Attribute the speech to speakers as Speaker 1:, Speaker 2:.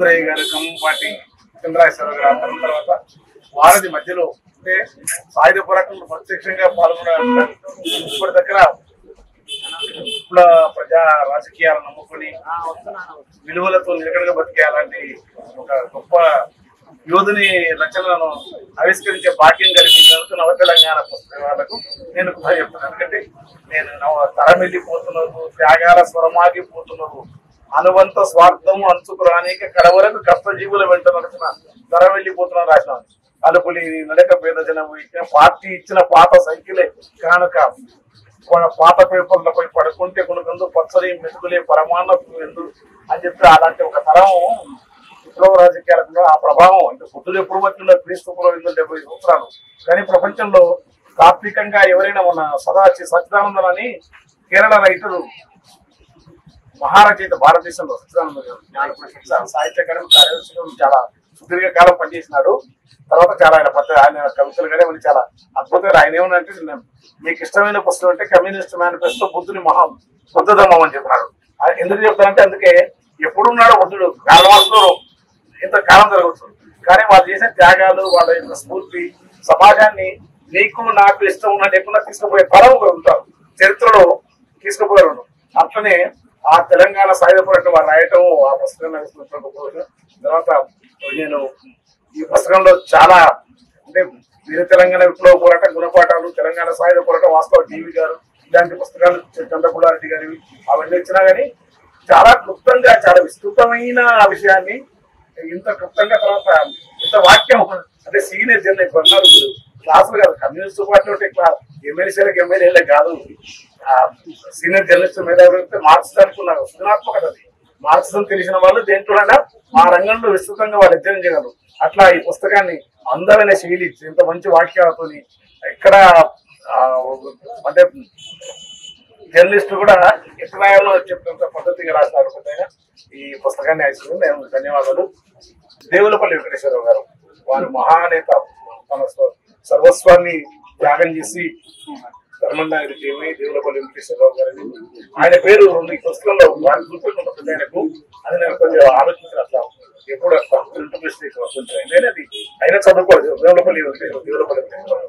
Speaker 1: సుబ్బరయ్య గారు పార్టీ చంద్రాశ్వరరావు గారు అందరం తర్వాత వారధి మధ్యలో అంటే సాయుధ పోరాటంలో ప్రత్యక్షంగా పాల్గొన్న ఇప్పటి దగ్గర ఇప్పుడు ప్రజా రాజకీయాలను నమ్ముకొని విలువలతో నిలకడగా బతికే అలాంటి ఒక గొప్ప యోధుని రచనలను ఆవిష్కరించే భాగ్యం కల్పించినందుకు నవ తెలంగాణ పుస్తక వాళ్ళకు నేను కూడా చెప్తాను ఎందుకంటే నేను నవ తరం వెళ్ళిపోతున్నారు త్యాగాల స్వరమాగిపోతున్నారు. అనువంత స్వార్థం అంచుకు అనేక కడవరకు కష్టజీవుల వెంట నడిచిన ధర వెళ్ళిపోతున్న రాసిన అలుపులి నడక పేద జనం ఇచ్చిన పార్టీ ఇచ్చిన పాత సైకిలే కానుక. పాత పేపర్లపై పడుకుంటే కొనుకందు పచ్చడి మెతుకులే పరమాన్న ఎందు అని చెప్పి అలాంటి ఒక తరం విప్లవ రాజకీయాలకు ఆ ప్రభావం. అంటే బుద్ధుడు ఎప్పుడు వచ్చిందో క్రీస్తు పూర్వం డెబ్బై సంవత్సరాలు. కానీ ప్రపంచంలో తాత్వికంగా ఎవరైనా మన సదాచి సచ్చిదానందన్ కేరళ రైతులు మహారచయిత భారతదేశంలో సచ్చిదానంద గారు జ్ఞానపూర్ణ సాహిత్య అకాడమీ కార్యదర్శిగా చాలా సుదీర్ఘ కాలం పనిచేసినాడు. తర్వాత చాలా ఆయన పద్ధతి ఆయన కవితలు కానీ అవన్నీ చాలా అద్భుతంగా ఆయన ఏమనంటే మీకు ఇష్టమైన పుస్తకం అంటే కమ్యూనిస్ట్ మేనిఫెస్టో బుద్ధుని మహా బుద్ధధర్మం అని చెప్పినాడు. ఎందుకు చెప్తారంటే అందుకే ఎప్పుడున్నాడు బుద్ధుడు కాలవాసులో ఇంత కాలం జరుగుతుంది. కానీ వాళ్ళు చేసిన త్యాగాలు వాళ్ళ యొక్క స్ఫూర్తి సమాజాన్ని నీకు నాకు ఇష్టం ఉన్న లేకుండా తీసుకుపోయే తరం ఉంటారు. చరిత్రలో తీసుకుపోయారు అట్లనే ఆ తెలంగాణ సాయుధ పోరాటం వారు రాయటం ఆ పుస్తకం తర్వాత నేను ఈ పుస్తకంలో చాలా అంటే వీర తెలంగాణ విప్లవ పోరాట గుణపాఠాలు తెలంగాణ సాయుధ పోరాటం వాస్తవ టీవీ గారు ఇలాంటి పుస్తకాలు చంద్రపుడారెడ్డి గారివి అవన్నీ వచ్చినా కానీ చాలా క్లుప్తంగా చాలా విస్తృతమైన విషయాన్ని ఇంత క్లుప్తంగా తర్వాత ఇంత వాక్యం అంటే సీనియర్ జన్ ఇప్పుడు అన్నారు క్లాసులు కాదు కమ్యూనిస్ట్ పార్టీ ఉంటే ఎమ్మెల్సీలకు ఎమ్మెల్యేలకు కాదు. సీనియర్ జర్నలిస్ట్ మీద ఎవరైతే మార్క్స్ అనుకున్నారు సృజనాత్మకత అది. మార్క్సిజం తెలిసిన వాళ్ళు దేంట్లోనైనా మా రంగంలో విస్తృతంగా వాళ్ళు చేయగలరు. అట్లా ఈ పుస్తకాన్ని అందమైన శైలి ఇంత మంచి వాక్యాలతోని ఎక్కడ ఆ, అంటే జర్నలిస్ట్ కూడా ఎక్కడాలో చెప్పినంత పద్ధతిగా రాసినారు ఈ పుస్తకాన్ని ఆశిస్తుంది. నేను ధన్యవాదాలు. దేవులపల్లి వెంకటేశ్వరరావు గారు వారు మహానేత తన సర్వస్వాన్ని త్యాగం చేసి ధర్మనాయుడు జీవి దేవులపల్లి వెంకటేశ్వరరావు గారిని ఆయన పేరు రెండు పుస్తకంలో వారి గుర్తుకుంటుంది పెద్ద ఆయనకు. అది నేను కొంచెం ఆలోచించిన అట్లా. ఎప్పుడు అట్లా? ఇంటర్ప్రెస్ట్ కొంచెం అయినా అది. అయినా చదువుకోవాలి దేవులపల్లి వెంకటేశ్వర దేవులపల్లి వెంకటేశ్వరరావు